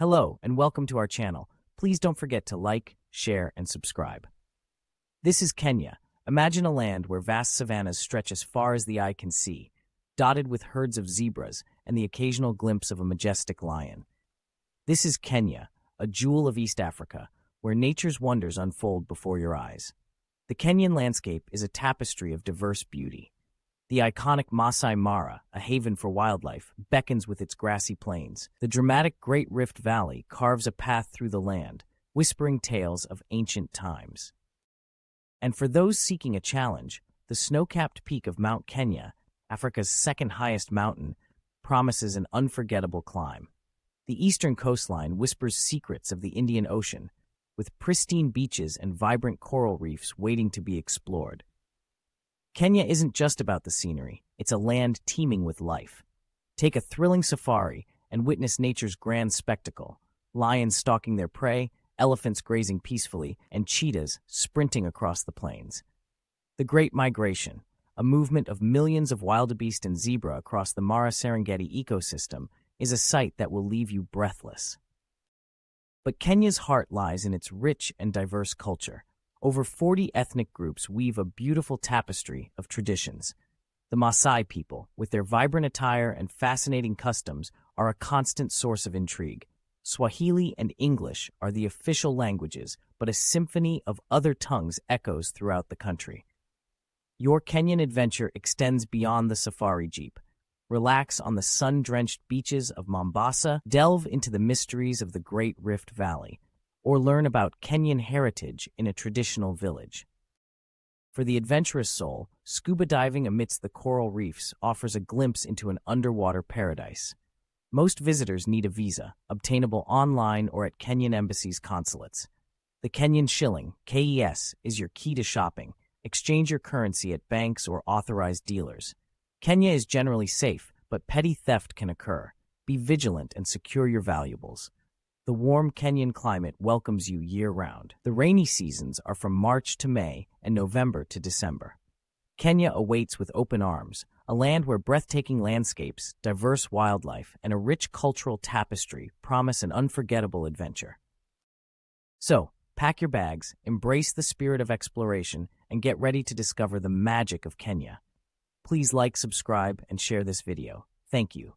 Hello, and welcome to our channel. Please don't forget to like, share, and subscribe. This is Kenya. Imagine a land where vast savannas stretch as far as the eye can see, dotted with herds of zebras and the occasional glimpse of a majestic lion. This is Kenya, a jewel of East Africa, where nature's wonders unfold before your eyes. The Kenyan landscape is a tapestry of diverse beauty. The iconic Maasai Mara, a haven for wildlife, beckons with its grassy plains. The dramatic Great Rift Valley carves a path through the land, whispering tales of ancient times. And for those seeking a challenge, the snow-capped peak of Mount Kenya, Africa's second highest mountain, promises an unforgettable climb. The eastern coastline whispers secrets of the Indian Ocean, with pristine beaches and vibrant coral reefs waiting to be explored. Kenya isn't just about the scenery, it's a land teeming with life. Take a thrilling safari and witness nature's grand spectacle lions stalking their prey, elephants grazing peacefully, and cheetahs sprinting across the plains. The Great Migration, a movement of millions of wildebeest and zebra across the Mara Serengeti ecosystem, is a sight that will leave you breathless. But Kenya's heart lies in its rich and diverse culture. Over 40 ethnic groups weave a beautiful tapestry of traditions. The Maasai people, with their vibrant attire and fascinating customs, are a constant source of intrigue. Swahili and English are the official languages, but a symphony of other tongues echoes throughout the country. Your Kenyan adventure extends beyond the safari jeep. Relax on the sun-drenched beaches of Mombasa, delve into the mysteries of the Great Rift Valley, or learn about Kenyan heritage in a traditional village. For the adventurous soul, scuba diving amidst the coral reefs offers a glimpse into an underwater paradise. Most visitors need a visa, obtainable online or at Kenyan embassies consulates. The Kenyan shilling, KES, is your key to shopping. Exchange your currency at banks or authorized dealers. Kenya is generally safe, but petty theft can occur. Be vigilant and secure your valuables. The warm Kenyan climate welcomes you year-round. The rainy seasons are from March to May and November to December. Kenya awaits with open arms, a land where breathtaking landscapes, diverse wildlife, and a rich cultural tapestry promise an unforgettable adventure. So, pack your bags, embrace the spirit of exploration, and get ready to discover the magic of Kenya. Please like, subscribe, and share this video. Thank you.